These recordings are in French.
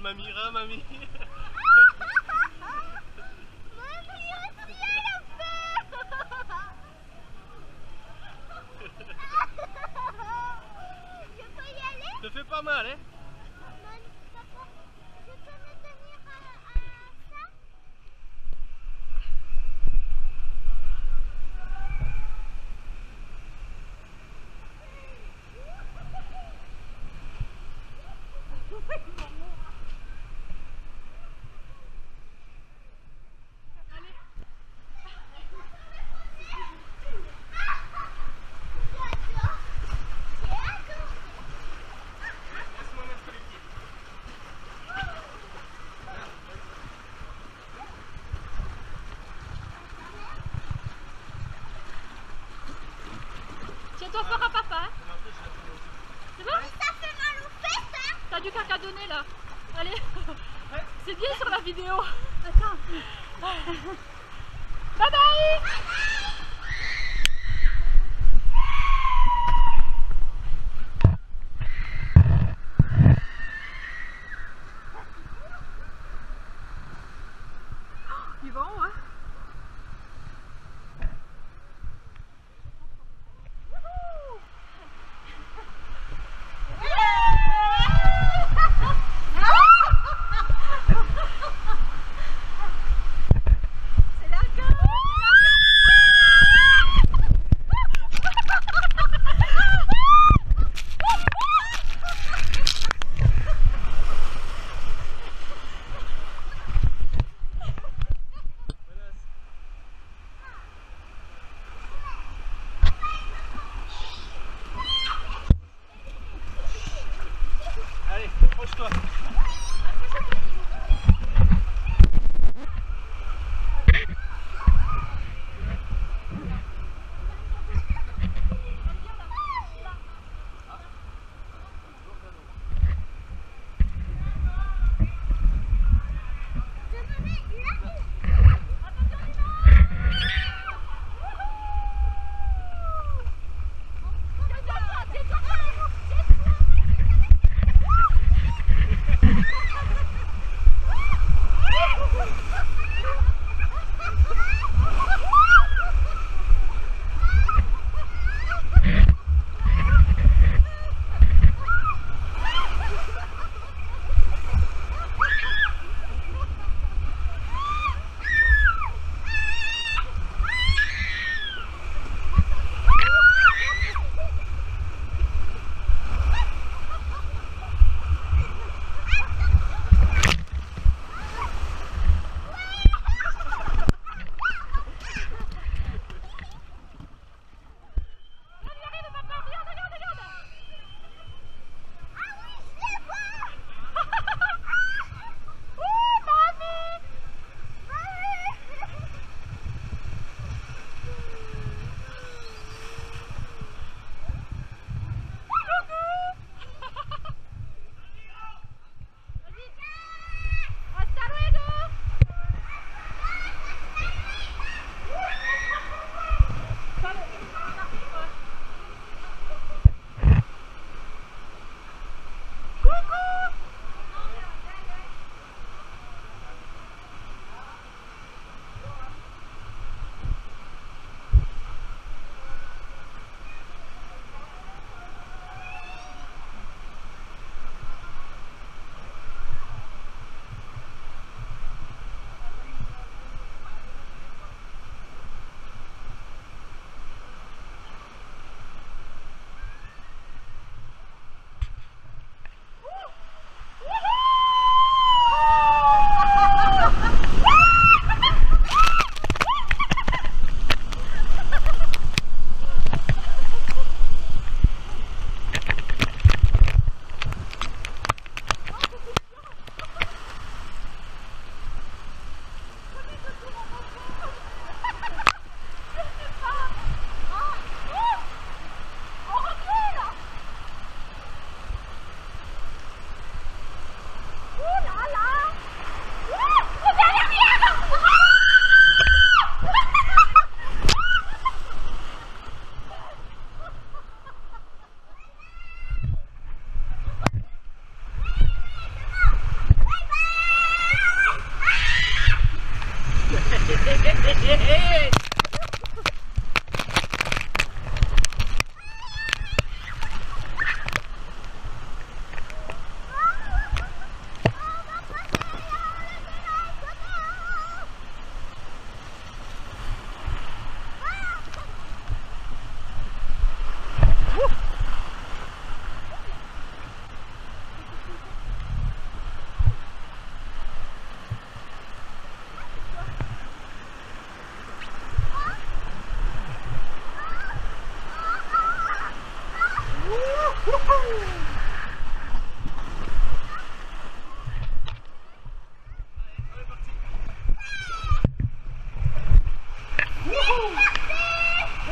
Regarde mamie, regarde mamie. Je peux y aller? Ça fait pas mal, hein? Fort à papa. C'est bon Ça fait mal aux fesses, hein T'as du caca donné là. Allez. C'est bien sur la vidéo. Attends. Bye bye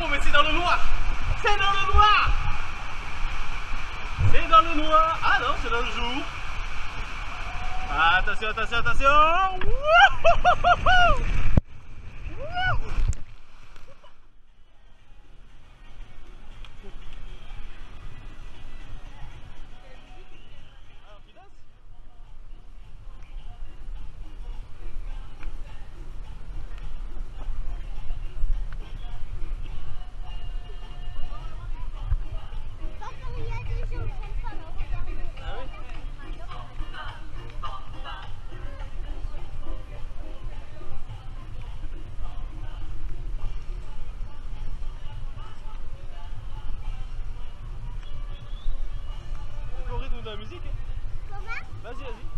Oh mais c'est dans le noir! C'est dans le noir! C'est dans le noir! Ah non c'est dans le jour! Attention attention attention! De la musique Comment? Vas-y, vas-y.